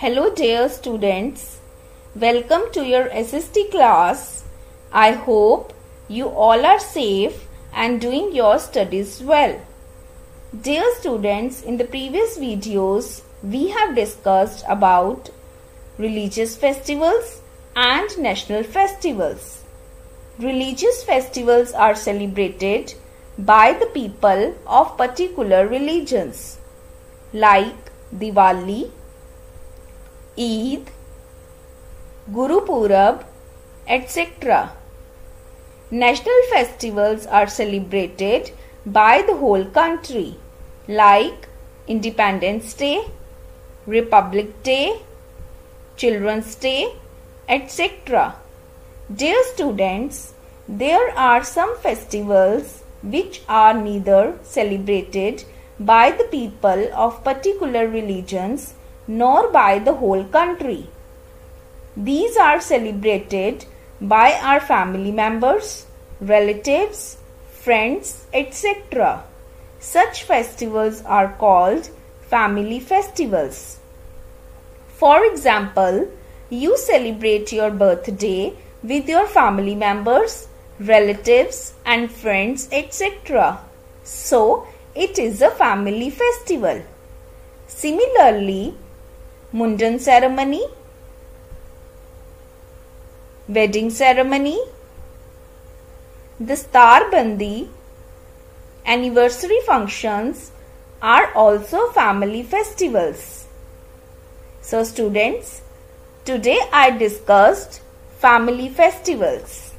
Hello dear students. Welcome to your SST class. I hope you all are safe and doing your studies well. Dear students, in the previous videos we have discussed about religious festivals and national festivals. Religious festivals are celebrated by the people of particular religions like Diwali, Eid, Guru Purab, etc. National festivals are celebrated by the whole country like Independence Day, Republic Day, Children's Day, etc. Dear students, there are some festivals which are neither celebrated by the people of particular religions nor by the whole country. These are celebrated by our family members, relatives, friends, etc. Such festivals are called family festivals. For example, you celebrate your birthday with your family members, relatives and friends etc. So, it is a family festival. Similarly, Mundan ceremony, wedding ceremony, Dastar Bandi, anniversary functions are also family festivals. So students, today I discussed family festivals.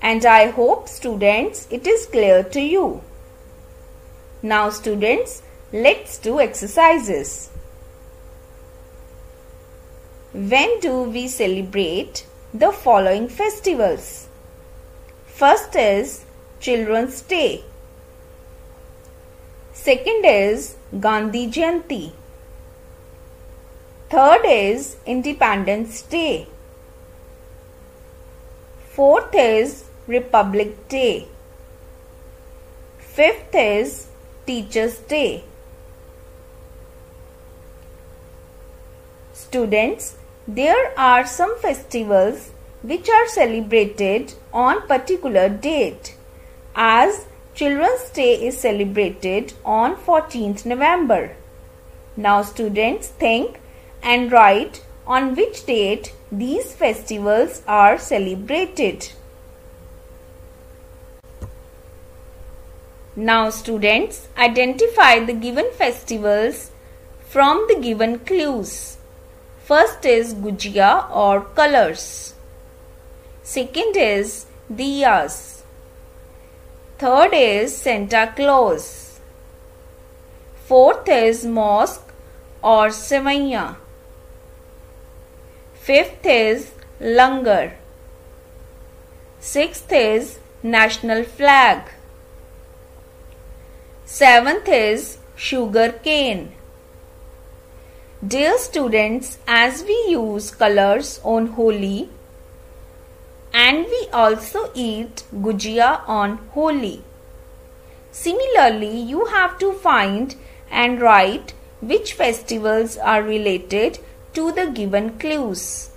And I hope students it is clear to you. Now students, let's do exercises. When do we celebrate the following festivals? First is Children's Day. Second is Gandhi Jayanti. Third is Independence Day. Fourth is Republic Day. Fifth is Teacher's Day. Students, there are some festivals which are celebrated on particular date as Children's Day is celebrated on 14th November. Now students think and write on which date these festivals are celebrated. Now students identify the given festivals from the given clues. First is Gujia or colors. Second is Diyas. Third is Santa Claus. Fourth is Mosque or Sevaya. Fifth is Langar. Sixth is National Flag. Seventh is Sugar cane. Dear students, as we use colors on Holi and we also eat gujia on Holi. Similarly, you have to find and write which festivals are related to the given clues.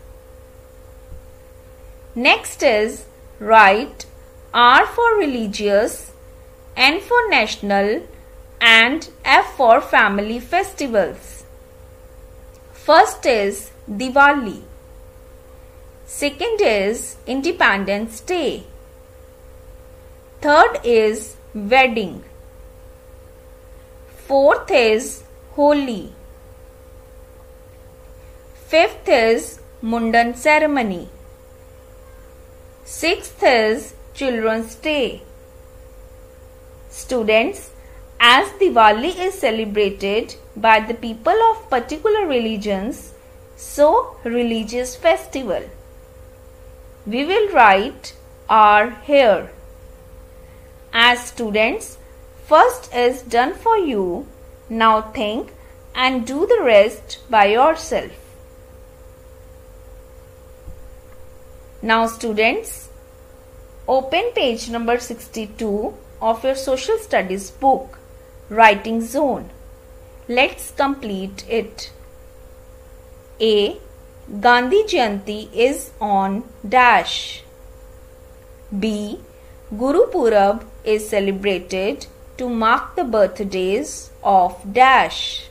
Next is write R for religious, N for national and F for family festivals. First is Diwali. Second is Independence Day. Third is wedding. Fourth is Holi. Fifth is Mundan ceremony. Sixth is Children's Day. Students, as Diwali is celebrated by the people of particular religions, so religious festival. We will write R here. As students, first is done for you. Now think and do the rest by yourself. Now students, open page number 62 of your social studies book, Writing Zone. Let's complete it. A. Gandhi Jayanti is on dash. B. Guru Purab is celebrated to mark the birthdays of dash.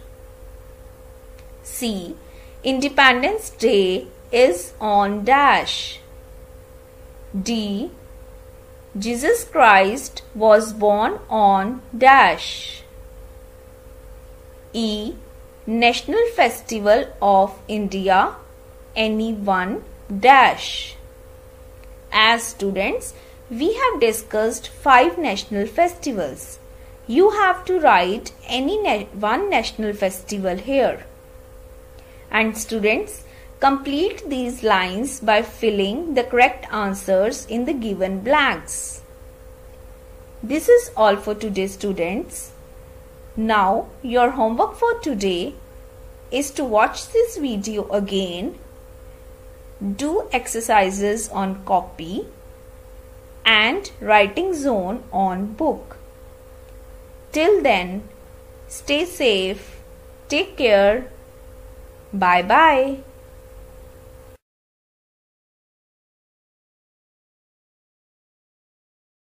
C. Independence Day is on dash. D. Jesus Christ was born on dash. E. National Festival of India any one dash. As students, we have discussed five national festivals. You have to write any na one national festival here. And students, complete these lines by filling the correct answers in the given blanks. This is all for today students. Now your homework for today is to watch this video again, do exercises on copy and writing zone on book. Till then, stay safe, take care, bye bye.